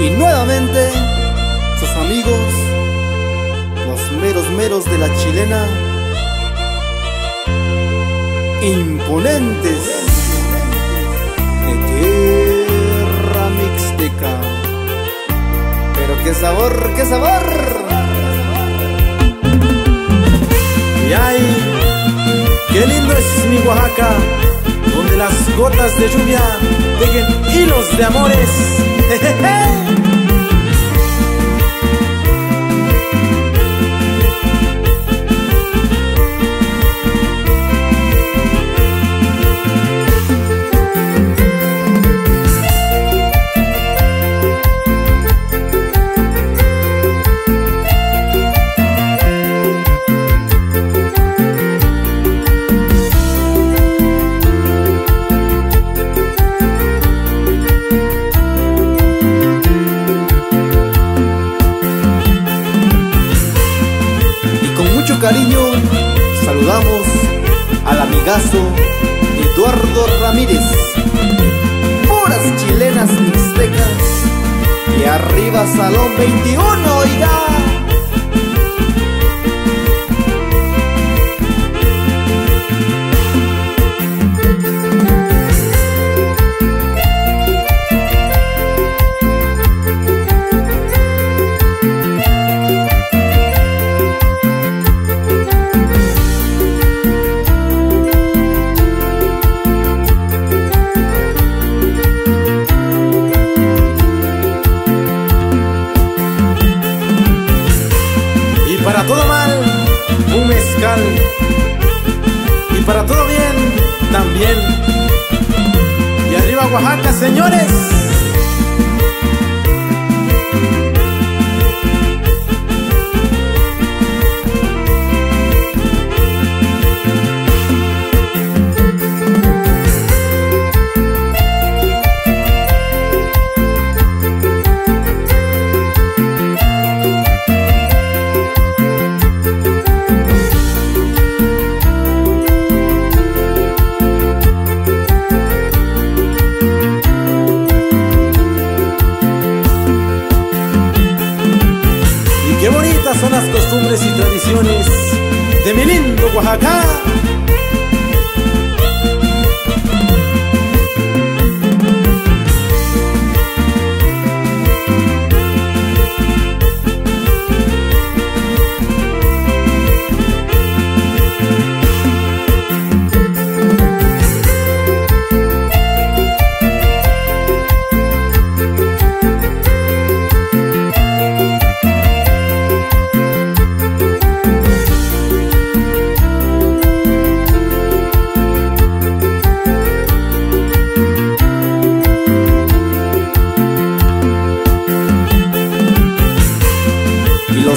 Y nuevamente, sus amigos, los meros meros de la chilena, imponentes de tierra mixteca. Pero qué sabor, qué sabor. Y ay, qué lindo es mi Oaxaca las gotas de lluvia dejen hilos de amores. cariño saludamos al amigazo Eduardo Ramírez, puras chilenas mixtecas y arriba Salón 21, oiga. Para todo mal, un mezcal. Y para todo bien, también. Y arriba Oaxaca, señores. Costumbres y tradiciones de mi lindo Oaxaca.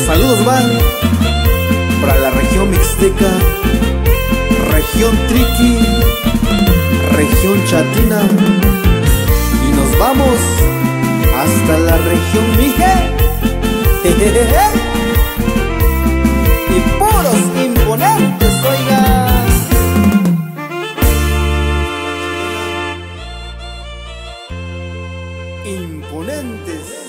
Saludos van para la región mixteca, región triqui, región chatina. Y nos vamos hasta la región mije. Y puros imponentes, oigan. imponentes.